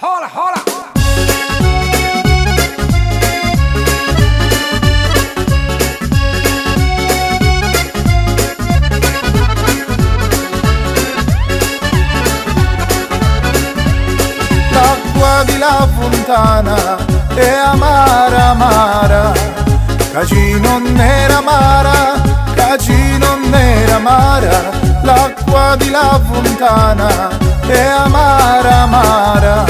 Hola, hola, l'acqua di la fontana è amara amara. Caci non era amara. Caci non era amara. L'acqua di la fontana è amara amara.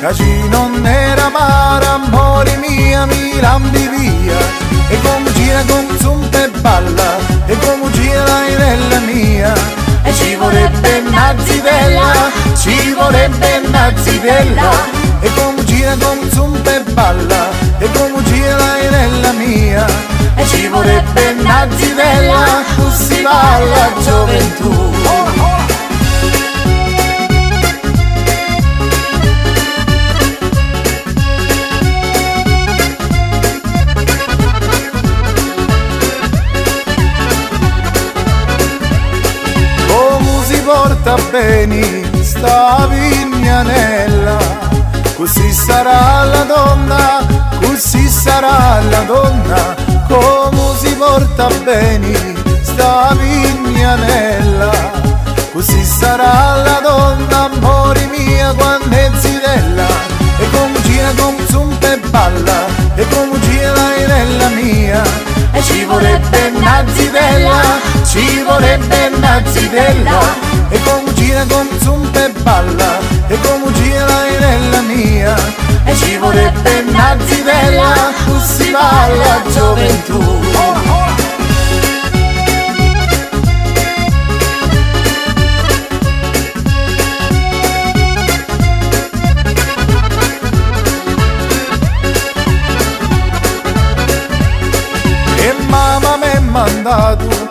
Caci non era amara amore mia mi lambi via. E come gira con zumpa e balla e come gira nella mia. E ci vorrebbe una zitella ci vorrebbe una zitella e come gira con zumpa e balla e come gira nella mia. E ci vorrebbe una zitella così va la gioventù bene sta vignanella così sarà la donna così sarà la donna. Come si porta bene sta vignanella così sarà la donna amore mia quando è zitella. E come gira come zumpa e balla e come gira nella mia. E ci vorrebbe una zitella ci vorrebbe una zitella gira con e balla e come gira nella mia. E ci vorrebbe una zitella così va la gioventù. E mamma mi ha mandato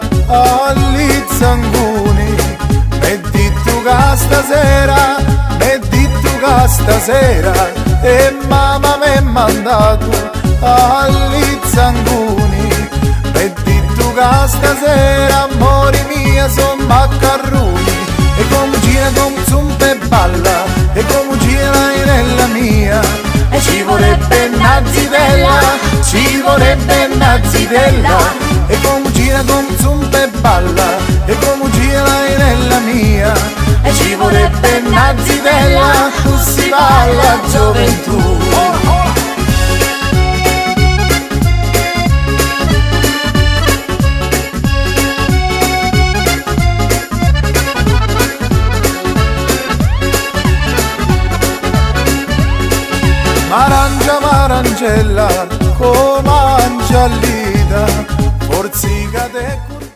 che stasera e detto che stasera e mamma mi ha mandato agli zanguni. E detto che stasera amore mia son maccarroni e come gira come zumpa e balla e come gira nella mia. E ci vorrebbe una zitella ci vorrebbe una zitella. E come gira come zumpa e balla alla gioventù. Marangia, marangella, come angiallita, forzica te